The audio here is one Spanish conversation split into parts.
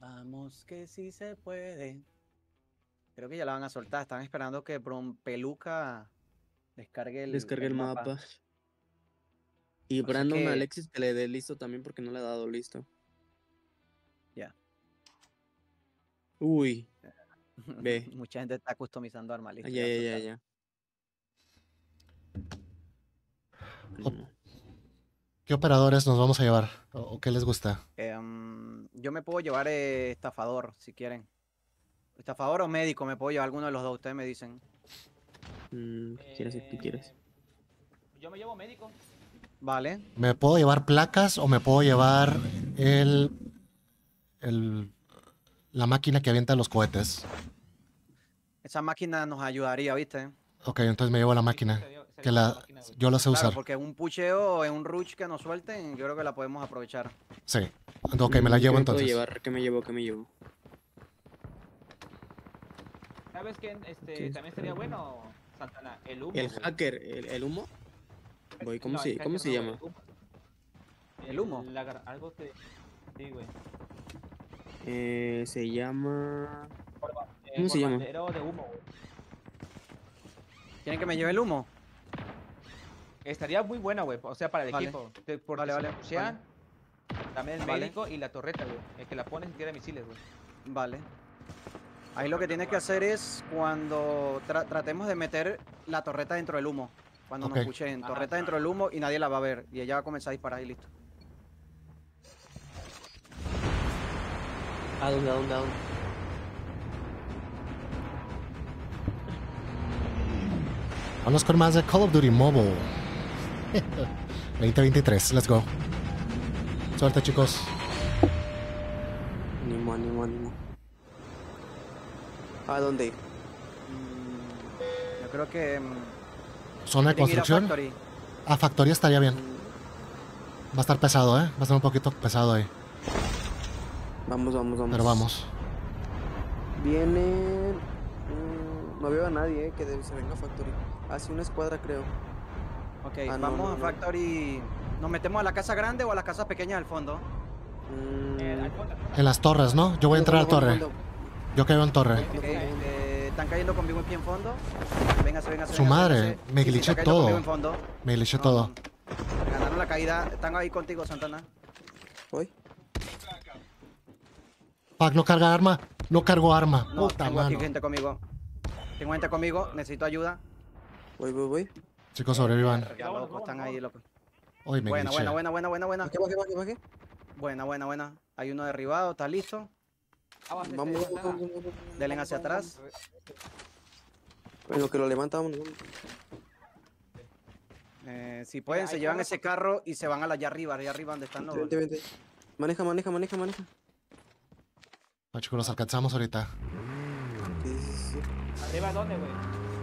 Vamos que sí se puede. Creo que ya la van a soltar. Están esperando que Bron Peluca descargue el, Descargue el mapa. Y Así Brandon que- Alexis que le dé listo también porque no le ha dado listo. Ya. Uy, Ve. Mucha gente está customizando armas. listo, ay, ya ay, ay, soltaron. ay, Oh. ay. No. ¿Qué operadores nos vamos a llevar? ¿O qué les gusta? Em, yo me puedo llevar eh, estafador, si quieren. Estafador o médico, me puedo llevar alguno de los dos, ustedes me dicen. Mm, ¿Qué quieres? ¿Qué quieres? Eh, Yo me llevo médico. Vale. ¿Me puedo llevar placas o me puedo llevar el, el la máquina que avienta los cohetes? Esa máquina nos ayudaría, ¿viste? Ok, entonces me llevo la máquina. Que la, yo la sé Claro, usar. porque un pucheo en un rush que nos suelten, yo creo que la podemos aprovechar. Sí. Ok, me la llevo ¿qué me puedo entonces. llevar? ¿Qué me llevo? ¿Qué me llevo? ¿Sabes qué? Este, también sería bueno, Santana, el humo. El hacker, el, el humo. Voy, ¿cómo No, se, el ¿cómo se no, llama? ¿El humo? la gar- algo que... Sí, güey. Eh, se llama. Eh, ¿Cómo se llama? de humo, güey. ¿Quieren que me lleve el humo? Estaría muy buena, güey. O sea, para el Vale. equipo. Te- Porque Vale, si vale, la pushean, también el Vale. médico y la torreta, güey. El que la pones y tira misiles, güey. Vale. Ahí lo que tienes que hacer es cuando tra- tratemos de meter la torreta dentro del humo. Cuando nos escuchen, Ajá. torreta dentro del humo y nadie la va a ver. Y ella va a comenzar a disparar y listo. ¿A dónde, a dónde, a dónde? Vamos con más de Call of Duty Mobile. 2023, let's go. Suerte chicos. Ánimo, ánimo, ánimo. ¿A dónde? Mm, yo creo que... mm, Zona de ir a construcción. Factory. A factoría estaría bien. Va a estar pesado, ¿eh? Va a estar un poquito pesado ahí. Vamos, vamos, vamos. Pero vamos. Vienen. mm, no veo a nadie, eh, que se venga a Factory. Hace una escuadra, creo. Ok, Ah, vamos no, a no. Factory. ¿Nos metemos a la casa grande o a la casa pequeña del fondo? Mm, Eh. En las torres, ¿no? Yo voy a entrar a fondo, torre. Yo caigo en torre. Ok, eh, están cayendo conmigo aquí en fondo. Véngase, véngase. Su véngase, madre, véngase. me glitché todo. en fondo. Me glitché No, todo. Ganaron la caída. Están ahí contigo, Santana. Voy. Fuck, no carga arma. No cargo arma. No, Puta tengo aquí gente conmigo. Tengo gente conmigo. Necesito ayuda. Voy, voy, voy. Chicos, sobrevivan. Ya, loco, están ahí, loco. Hoy me Buena, buena, buena, buena, buena, buena. Baje, baje, baje. Buena, buena, buena. Hay uno derribado, ¿está listo? Este, Vamos, vamos, vamos. Denle hacia Vamos, atrás. lo que lo levanta, vámonos, vámonos. Eh, si pueden, Mira, se llevan ese carro y se van a la allá arriba, allá arriba donde están los... Vente, vente. Maneja, maneja, maneja, maneja. Ah, chicos, los alcanzamos ahorita. Sí, sí, sí, sí. ¿Arriba dónde, güey?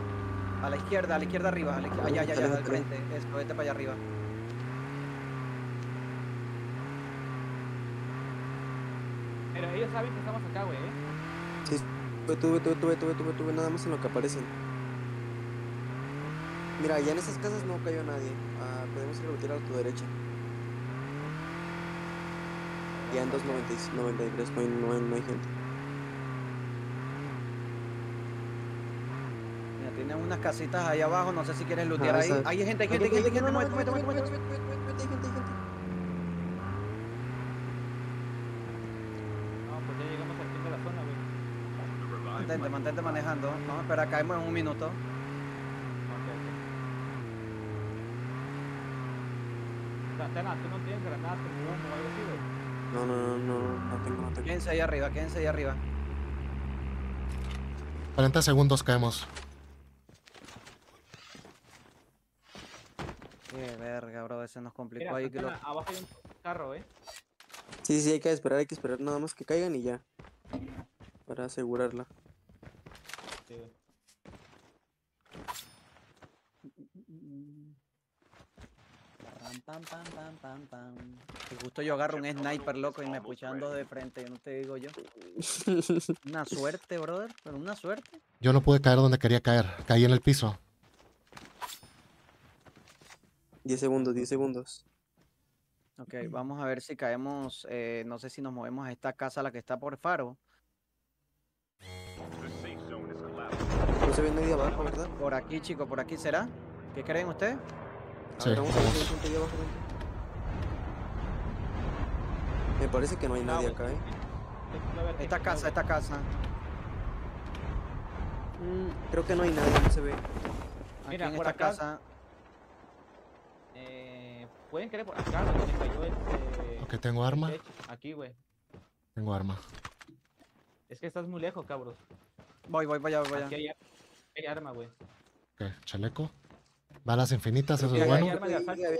A la izquierda, a la izquierda arriba. a la izquierda- Allá, allá, allá, al frente. Eso, vete para allá arriba. Pero ellos saben que estamos acá, güey. ¿eh? Tuve, tuve, tuve, tuve, tuve, tuve, tuve, nada más en lo que aparecen. Mira, ya en esas casas no cayó nadie. Ah, podemos ir a tu derecha. Ya en 293 no hay, no hay, no hay gente. Mira, tienen unas casitas ahí abajo, no sé si quieres lootear Ah, ahí. Hay gente, hay gente, hay gente, hay gente, muévete, muévete, muévete, gente. No, pues ya llegamos al fin de la zona, güey. Mantente, mantente manejando. Vamos a esperar, caemos en un minuto. Ok, ok. Santana, ¿tú no tienes granadas como humo o algo así, güey? No, no, no, no, no tengo, no tengo. Quédense ahí arriba, quédense ahí arriba. 40 segundos caemos. Qué verga, bro, ese nos complicó Mira, ahí. que lo- Santana, abajo hay un carro, ¿eh? Sí, sí, hay que esperar, hay que esperar nada más que caigan y ya. Para asegurarla. Sí. Pam, pam, pam, pam, pam, pam. Y justo yo agarro un sniper loco y me puchan dos de frente, yo no te digo yo. Una suerte, brother, pero una suerte. Yo no pude caer donde quería caer. Caí en el piso. 10 segundos, 10 segundos. Ok, vamos a ver si caemos, eh, no sé si nos movemos a esta casa, la que está por Faro. No se ve nadie abajo, ¿verdad? Por aquí, chicos, por aquí será. ¿Qué creen ustedes? A Sí, ver, vamos a si abajo. Me parece que no hay Ah, nadie acá, ¿eh? Esta casa, esta casa. Mm, creo que no hay nadie, no se ve. Aquí Mira, en por esta acá- casa. Pueden querer por acá, donde cayó este. Ok, tengo arma. Aquí, güey. Tengo arma. Es que estás muy lejos, cabros. Voy, voy, allá, voy Aquí hay, hay arma, güey. Ok, chaleco. Balas infinitas, eso es bueno. arma de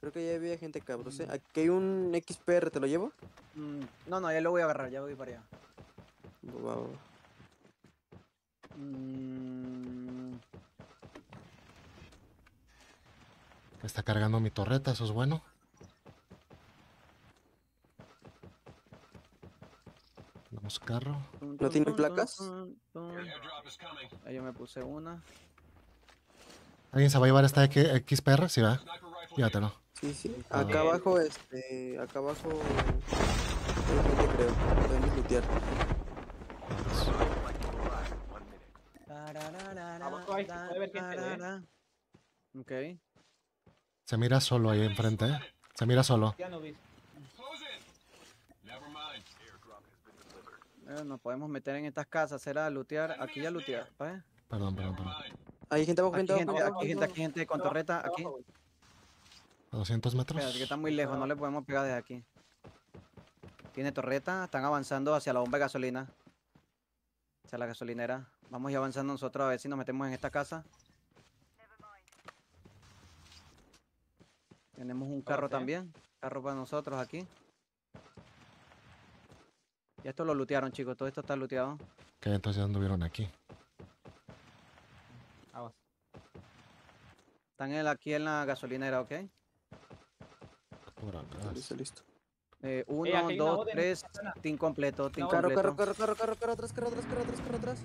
creo que ya había gente cabros, ¿eh? Aquí hay un XPR, ¿te lo llevo? Mm, no, no, ya lo voy a agarrar, ya voy para allá. Va, Está cargando mi torreta, eso es bueno. Tenemos carro. ¿No tienen placas? Ahí yo me puse una. ¿Alguien se va a llevar esta X- XPR? Sí, va. Llévatelo. Sí, sí. Ah. Acá abajo, este. Acá abajo. Gente, creo. Podemos lootear. Abajo hay- puede haber gente, ¿eh? Ok. Se mira solo ahí enfrente, ¿eh? Se mira solo. Ya no viste. Eh, nos podemos meter en estas casas, será lootear. Aquí ya lootear. ¿eh? Perdón, perdón, perdón. Hay gente Aquí gente aquí gente, aquí gente con torreta, aquí. A 200 metros. Espérate, que está muy lejos, no le podemos pegar desde aquí. Tiene torreta, están avanzando hacia la bomba de gasolina. Hacia la gasolinera. Vamos a ir avanzando nosotros a ver si nos metemos en esta casa. Tenemos un carro Avance. también. Carro para nosotros aquí. Y esto lo lootearon, chicos. Todo esto está looteado. Que entonces anduvieron aquí. Aguas. Están en el- aquí en la gasolinera, ¿ok? Por acá. Listo, listo. Eh, aquí uno, dos, tres. Team completo, team completo. carro, carro, carro, carro, carro, carro, atrás, carro, atrás, carro atrás, carro atrás.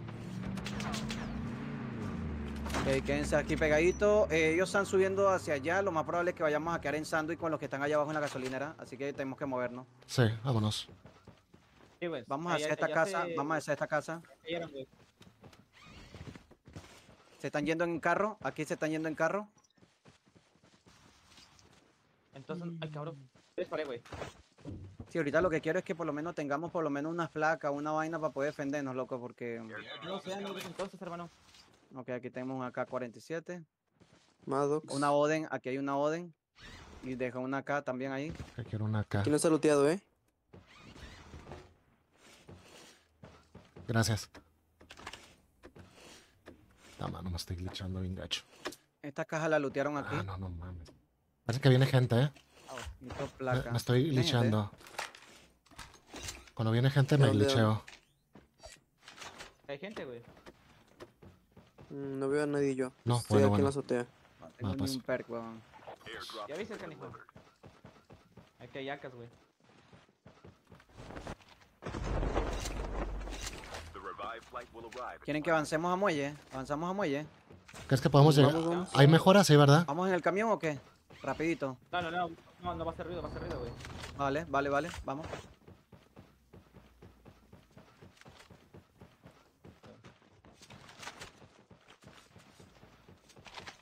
Ok, quédense aquí pegaditos. Eh, ellos están subiendo hacia allá. Lo más probable es que vayamos a quedar en sándwich con los que están allá abajo en la gasolinera. Así que tenemos que movernos. Sí, vámonos. Sí, güey. Vamos Ahí- hacia esta allá casa. se- Vamos hacia esta casa. güey. Se están yendo en carro. Aquí se están yendo en carro. Entonces, ay, cabrón. Disparé, güey. Sí, ahorita lo que quiero es que por lo menos tengamos por lo menos unas placas, una vaina para poder defendernos, loco, porque... No sé, no entonces, hermano. Ok, aquí tenemos un AK-47. Maddox. Una Oden. Aquí hay una Oden. Y deja una AK también ahí. Que quiero una acá. Aquí no está looteado, ¿eh? Gracias. No, mano, me estoy glitchando bien gacho. Esta caja la lootearon aquí. Ah, no, no mames. Parece que viene gente, ¿eh? Necesito Me, placa. me estoy glitchando. Cuando viene gente me ¿De dónde, glitcheo. Hay gente, güey. Mm, No veo a nadie yo. No, Estoy bueno, aquí en bueno. la azotea. No tengo ni un perk, weón. ¿Ya viste el canijo? Aquí hay yacas, güey. ¿Quieren que avancemos a muelle? ¿Avanzamos a muelle? ¿Crees que podemos llegar? Vamos, vamos. ¿Hay mejoras, sí, verdad? ¿Vamos en el camión o qué? Rapidito. No, no, no. No, no va a hacer ruido, va a hacer ruido, güey. Vale, vale, vale. Vamos.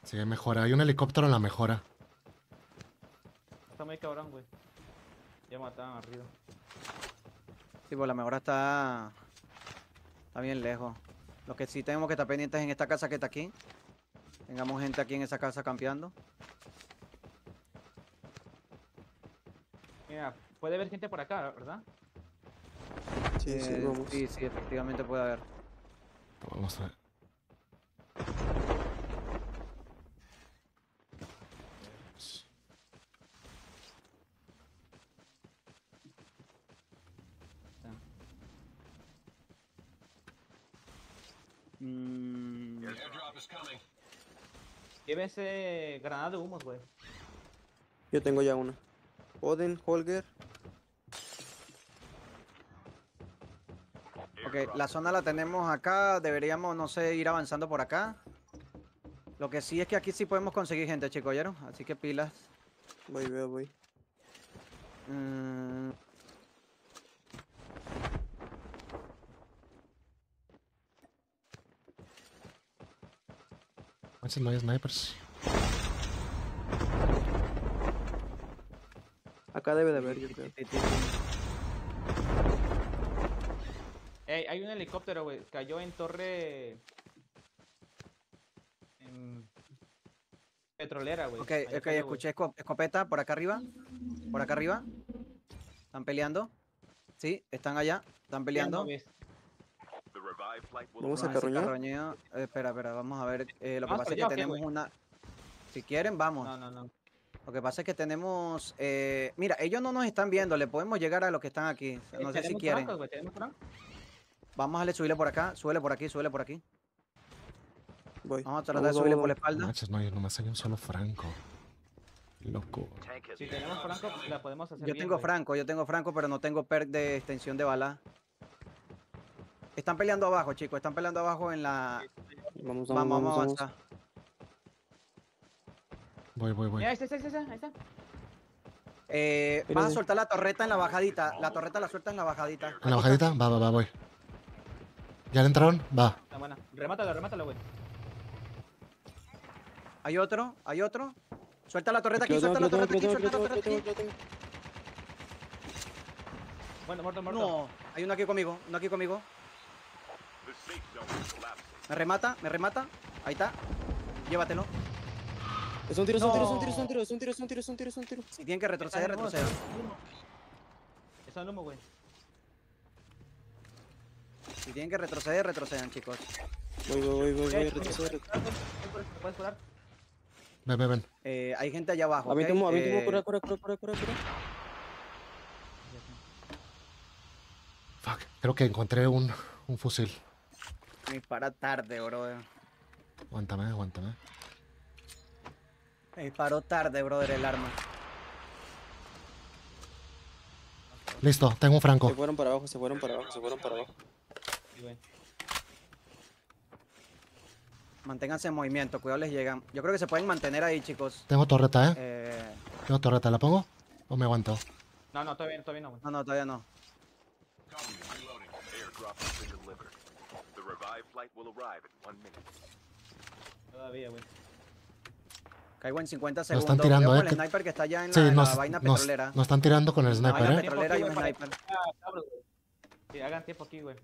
Sí, mejora. Hay un helicóptero en la mejora. Está muy cabrón, güey. Ya mataban arriba. Sí, pues la mejora está... Está bien lejos. Lo que sí tenemos que estar pendientes en esta casa que está aquí. Tengamos gente aquí en esa casa campeando. Mira, puede haber gente por acá, ¿verdad? Sí, sí, vamos. sí, sí, efectivamente puede haber. Vamos a ver. Llévese granada de humos, güey. Yo tengo ya una. Oden, Holger. ok, la zona la tenemos acá. Deberíamos, no sé, ir avanzando por acá. Lo que sí es que aquí sí podemos conseguir gente, chicos, ¿oyeron? Así que pilas. Voy, veo, voy. Mm, Manches, no hay snipers. Acá debe de haber, yo creo. Ey, hay un helicóptero, güey. Cayó en torre. En... Petrolera, güey. Ok, ok, cayó, escuché esco- escopeta por acá arriba. Por acá arriba. Están peleando. Sí, están allá. Están peleando. Vamos a Vamos a ver si carroñar. carroñeo. Eh, espera, espera, vamos a ver. eh, lo que ¿Vamos pasa es que tenemos güey? una. Si quieren, vamos. No, no, no. Lo que pasa es que tenemos. eh, Mira, ellos no nos están viendo. Le podemos llegar a los que están aquí. Eh, No sé si ¿tenemos quieren. francos? Vamos a darle subirle por acá. Suele por aquí, suele por aquí. Voy. Vamos a tratar de subirle por la espalda. Manches, no hay, nomás hay un solo franco. Loco. Si tenemos franco, la podemos hacer Yo bien, tengo güey. franco, yo tengo franco, pero no tengo perk de extensión de bala. Están peleando abajo, chicos. Están peleando abajo en la. Vamos, Vamos, vamos, vamos, avanzar. Voy, voy, voy. Mira, ahí está, ahí está, ahí está. Eh, vas a soltar la torreta en la bajadita. La torreta la sueltas en la bajadita. ¿En la bajadita? Va, va, va, voy. ¿Ya le entraron? Va. Está buena. Remátalo, remátalo, güey. Hay otro, hay otro. Suelta la torreta aquí, suelta la torreta aquí, suelta la torreta aquí. Bueno, muerto, muerto. No, hay uno aquí conmigo, uno aquí conmigo. Me remata, me remata. Ahí está. Llévatelo. Es un tiro, es un tiro, es un tiro, es un tiro, es un tiro, es un tiro, es un tiro, es un tiro. Si tienen que retroceder, retrocedan. está en humo. Güey. Si tienen que retroceder, retrocedan, chicos. Voy, voy, voy, voy, voy, Eh, retroceder. ¿Me puedes curar? Ven, ven, ven. Eh, hay gente allá abajo. A mí ¿ok? tomo, a mí tomo, Eh, cura, cura, cura, cura, cura, cura. Fuck. Creo que encontré un, un fusil. Me dispara tarde, brother. Aguántame, aguántame. Me disparó tarde, brother, el arma. Listo, tengo un Se franco. fueron para abajo, se fueron para abajo, se fueron para abajo. Manténganse en movimiento, cuidado les llegan. Yo creo que se pueden mantener ahí, chicos. Tengo torreta, ¿eh? Eh, Tengo torreta. ¿La pongo? ¿O me aguanto? No, no, todavía, todavía no, no, no, todavía no. Todavía, güey. Caigo en 50 Nos segundos. están tirando, ¿eh? con el Que- sniper que está allá en la, Sí, la nos, vaina nos- petrolera. nos están tirando con el sniper, vaina ¿eh? petrolera hay un sniper. Sí, hagan tiempo aquí, güey.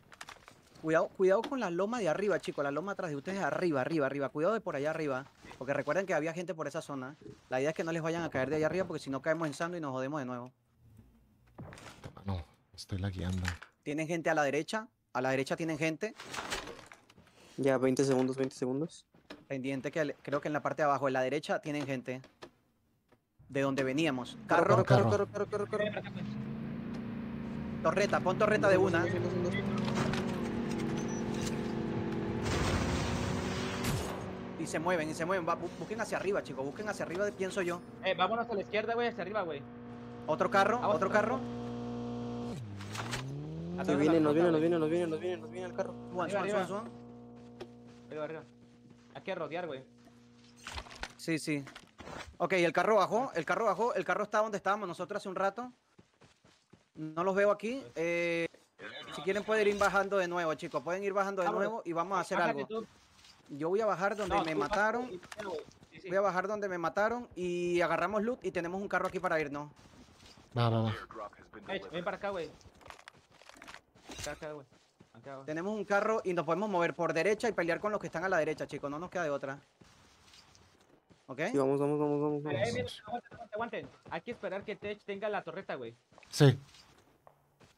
Cuidado, cuidado con la loma de arriba, chicos. La loma atrás de ustedes arriba, arriba, arriba. Cuidado de por allá arriba. Porque recuerden que había gente por esa zona. La idea es que no les vayan a caer de allá arriba porque si no caemos en sando y nos jodemos de nuevo. No, estoy lagueando. Tienen gente a la derecha. A la derecha tienen gente. Ya, 20 segundos, 20 segundos. Pendiente que creo que en la parte de abajo, en la derecha, tienen gente. De donde veníamos. Carro, Carro, carro. carro, carro, carro, pues. torreta, pon torreta de una. Y se mueven, y se mueven. Va, bu- busquen hacia arriba, chicos. Busquen hacia arriba, pienso yo. Eh, vámonos a la izquierda, güey, hacia arriba, güey. Otro carro, otro carro. Atrás de la viene, nos ruta, viene, nos güey. viene, nos viene, nos viene, nos viene el carro. Suban, Arriba, suban, arriba. suban, suban. Arriba, arriba. Hay que rodear, güey. Sí, sí. Ok, el carro bajó, el carro bajó, el carro está donde estábamos nosotros hace un rato. No los veo aquí. eh, si quieren pueden ir bajando de nuevo, chicos. Pueden ir bajando de nuevo y vamos a hacer algo. Yo voy a bajar donde No, me mataron. Voy a bajar donde me mataron y agarramos loot y tenemos un carro aquí para irnos. Va, va, va. Ven para acá, güey. Acá, acá, güey. Tenemos un carro y nos podemos mover por derecha y pelear con los que están a la derecha, chicos. No nos queda de otra. ¿Ok? Sí, vamos, vamos, vamos, vamos. Eh, vamos. eh, mira, aguanten, aguanten, aguanten. Hay que esperar que Tech tenga la torreta, güey. Sí,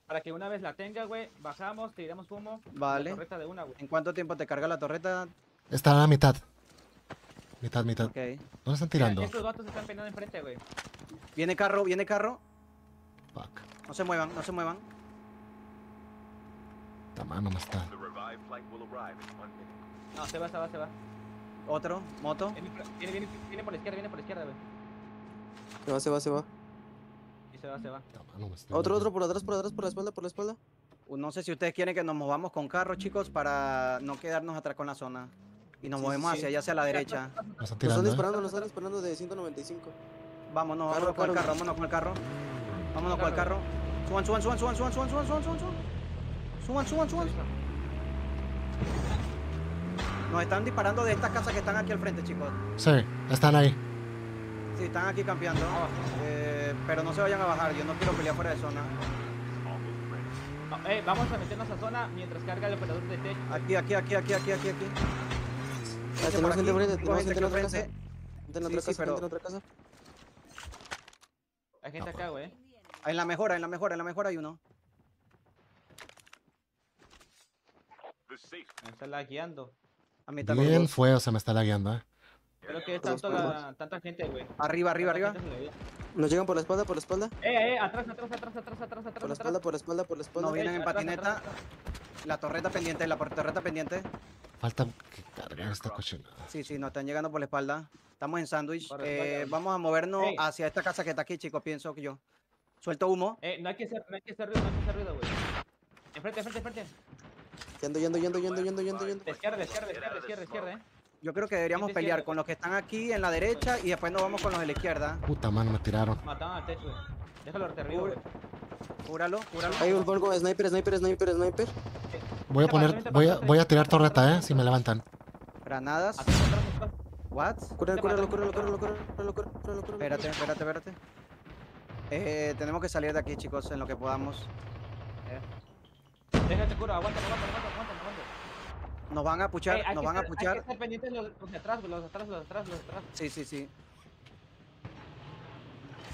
Para que una vez la tenga, güey, bajamos, tiramos humo. Vale. La torreta de una, güey. ¿En cuánto tiempo te carga la torreta? está a la mitad. Mitad, mitad. Ok. ¿Dónde están Mira, tirando? Estos vatos están peinando enfrente, güey. Viene carro, viene carro. Fuck. No se muevan, no se muevan. Esta mano me está. No, se va, se va, se va. Otro, moto. Viene, viene, viene, por la izquierda, viene por la izquierda, güey. Se va, se va, se va. Y se va, se va. Mano Otro, otro, por atrás, por atrás, por la espalda, por la espalda. No sé si ustedes quieren que nos movamos con carro, chicos, para no quedarnos atrás con la zona. Y nos Sí, movemos sí, hacia allá, hacia la derecha. Están Nos están tirando, ¿eh? disparando, nos están disparando de 195. Vámonos, Carro, vámonos con el carro. carro, vámonos con el carro. Vámonos con el carro. Suban, suban, suban, suban, suban, suban, suban, suban, suban. Suban, suban, suban. Nos están disparando de estas casas que están aquí al frente, chicos. Sí, están ahí. Sí, están aquí campeando. Eh, pero no se vayan a bajar, yo no quiero pelear fuera de zona. No, eh, vamos a meternos a zona mientras carga el operador de techo. Aquí, aquí, aquí, aquí, aquí, aquí, aquí. Ah, Gente tenemos gente frente, tenemos gente en otra casa. frente. Gente en otra sí, casa, pero- gente en otra casa. Hay gente acá, güey. En la mejora, en la mejora, en la mejora hay uno. Me está lagueando. A mí también. Bien feo se me está lagueando, eh. Creo que es tanto la, tanta gente, güey. Arriba, arriba, arriba. Nos llegan por la espalda, por la espalda. Eh, eh, atrás, atrás, atrás, atrás, atrás, atrás, Por la espalda, por la espalda, por la espalda. No, vienen en patineta. atrás, atrás. La torreta pendiente, la torreta pendiente. Falta que cargar esta cochina. Sí, sí, nos están llegando por la espalda. Estamos en sándwich. Eh, vamos a movernos Ey. hacia esta casa que está aquí, chicos, pienso que yo. Suelto humo. Eh, no hay que hacer, no hay que hacer ruido, no hay que hacer ruido, güey. Enfrente, enfrente, enfrente. Yendo, yendo, yendo, yendo, yendo, yendo, yendo. Izquierda, izquierda, izquierda, izquierda, izquierda, eh. Yo creo que deberíamos pelear con los que están aquí en la derecha y después nos vamos con los de la izquierda. Puta mano, me tiraron. Mataban al techo, güey. Déjalo Uy. güey. Cúralo, cúralo. Hay un con sniper, sniper, sniper, sniper. Voy a poner, voy a, voy a tirar torreta, eh, si me levantan. Granadas. What? Cúralo, cúralo, cúralo, cúralo, cúralo, cúralo, cúralo. Espérate, espérate, espérate. Eh, tenemos que salir de aquí, chicos, en lo que podamos. Déjate curo, aguanta, aguanta, aguanta, aguanta, aguanta. Nos van a puchar, Ey, hay nos van a Hay puchar. que estar pendientes los, los de atrás, güey, los de atrás, los de atrás, los de atrás. Sí, sí, sí.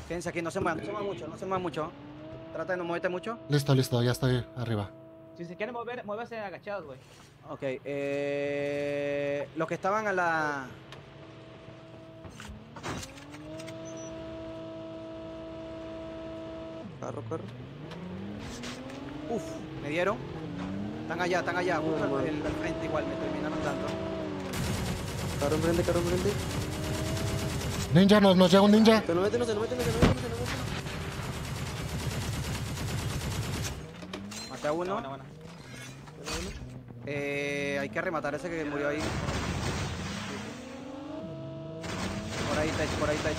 Quédense aquí, no se muevan, no se muevan mucho, no se muevan mucho. Trata de no moverte mucho. Listo, listo, ya estoy arriba. Si se quieren mover, muévase agachados, güey. Ok, eh, los que estaban a la... Carro, carro. Uf, me dieron. Están allá, están allá, justo Bueno, al, bueno. el- al frente igual, me terminaron dando. Carro enfrente, carro enfrente. Ninja, nos, nos llega un ninja. Se nos meten, se nos meten, se nos meten, se nos meten. Maté a uno. Buena, buena. Eh, hay que rematar ese que murió ahí. Por ahí, Tech, por ahí, Tech.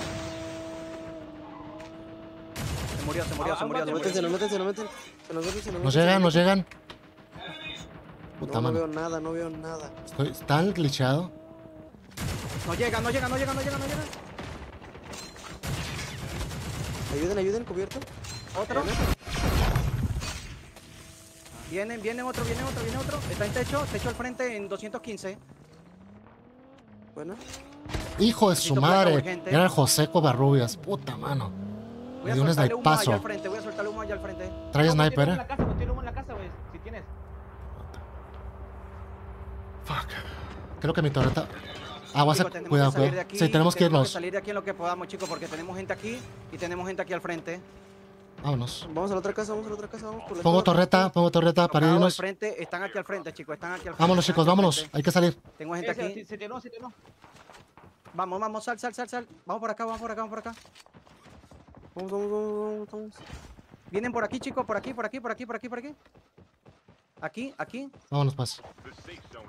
Se murió, se murió, Ah, se murió, se meten, se nos meten, se nos meten. Se nos meten, se nos meten. Nos llegan, nos llegan. Puta No, no veo mano. nada, no veo nada. Estoy tan glitchado. No llega, no llega, no llega, no llega, no llega. Ayuden, ayuden, cubierto. Otro. Vienen, viene otro, viene otro, viene otro. Está en techo, techo al frente en 215. Bueno. Hijo de su madre. Era el José Covarrubias. Puta mano. Voy a dio un snipazo. al frente, voy a soltarle humo allá al frente. Trae No, sniper, eh. la casa, güey, tiene humo en la casa, güey, si tienes. Fuck. Creo que mi torreta. Aguas, Chicos, tenemos cuidado, que cuidado. de aquí, Sí, tenemos que irnos. salir de aquí en lo que podamos, chicos, porque tenemos gente aquí y tenemos gente aquí al frente. Vámonos. Vamos a la otra casa, vamos a la otra casa, vamos por la Pongo torreta, pongo torreta para Tocados al irnos. frente, están aquí al frente, chicos, están aquí al frente. Vámonos, chicos, vámonos. Hay que salir. Tengo gente se- aquí. Se, se tiró, se tiró. Vamos, vamos, sal, sal, sal, sal. Vamos por acá, vamos por acá, vamos por acá. Vamos, vamos, vamos, vamos, vamos. Vienen por aquí, chicos, por aquí, por aquí, por aquí, por aquí, por aquí. Aquí, aquí. Vámonos, más.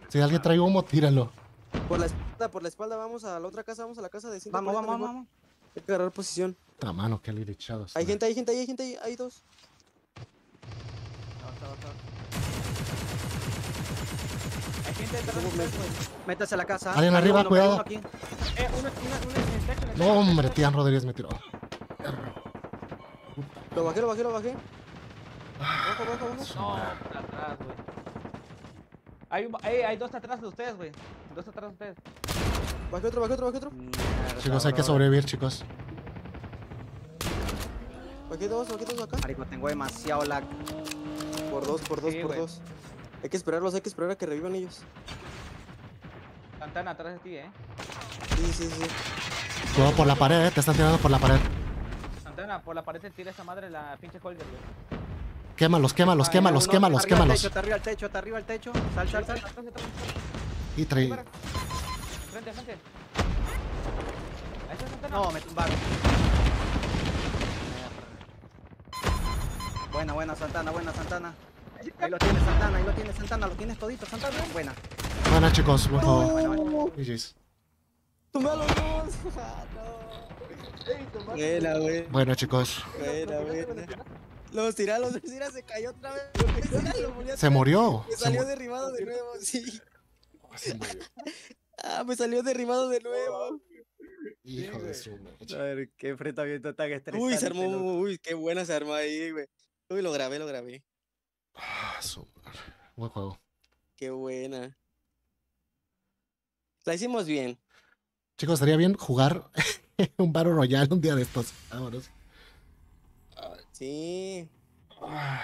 Si alguien trae humo, tíralo. Por la espalda, por la espalda, vamos a la otra casa, vamos a la casa de 140 Vamos, vamos, vamos, vamos. Hay que agarrar posición. Puta mano, qué estoy. Hay gente, hay gente, ahí, hay gente, ahí, hay dos. Avanza. Hay gente detrás de ¿Cómo ustedes, güey. Métase a la casa. Alguien arriba, cuidado. uno aquí. Eh, uno, uno, uno en el techo, en el No, techo, hombre. Tian Rodríguez me tiró. Lo bajé, lo bajé, lo bajé. Bajo, bajo, bajo. No, está atrás, güey. Hay, un, eh, hay dos atrás de ustedes, güey. Dos atrás de ustedes. Bajé otro, bajé otro, bajé otro. Mierda, Chicos, hay que bro. sobrevivir, chicos. Bajé dos, bajé dos acá. Marico, tengo demasiado lag. Por dos, por dos, Sí, por dos. Hay que esperarlos, hay que esperar a que revivan ellos. Santana atrás de ti, eh. Sí, sí, sí. Cuidado por la pared, eh. Te están tirando por la pared. Santana, por la pared tira esa madre la pinche Holger, güey. Quémalos, quémalos, Ay, quémalos, uno, quémalos, está arriba del quémalos. techo, Está arriba del techo, está arriba del techo. Sal, sal, sal. Y trae. Frente, frente. No, me tumbaron. Buena, buena, Santana, buena, Santana. Ahí lo tienes, Santana, ahí lo tienes, Santana, lo tienes todito, Santana. Buena. Buena, chicos, por favor. GG's. ¡Tumbé a los dos! Ah, no. Buena, buena, Bueno, chicos, buena, buena. Los tira, los tira, se cayó otra vez. A se murió. Me salió mu- derribado de nuevo, sí. se murió. Ah, me salió derribado de nuevo. Hijo de su. A ver, qué enfrentamiento tan estresante. Uy, se armó, uy, qué buena se armó ahí, güey. Uy, lo grabé, lo grabé. Ah, su. Buen juego. Qué buena. La hicimos bien. Chicos, estaría bien jugar un Battle Royale un día de estos. Vámonos. Sí.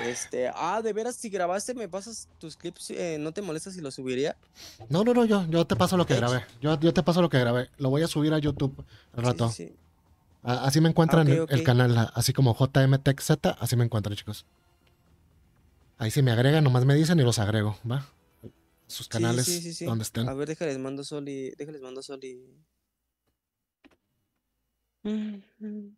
Este, ah, de veras, si grabaste, me pasas tus clips, eh, ¿no te molesta si los subiría? No, no, no, yo, yo te paso lo que grabé. Yo, yo te paso lo que grabé. Lo voy a subir a YouTube al rato. sí, sí. A- Así me encuentran ok, el- canal, así como JMTechZ, así me encuentran, chicos. Ahí si me agregan, nomás me dicen y los agrego, ¿va? Sus canales, sí, sí, sí. donde estén. A ver, déjales mando Soli, déjales mando Mhm.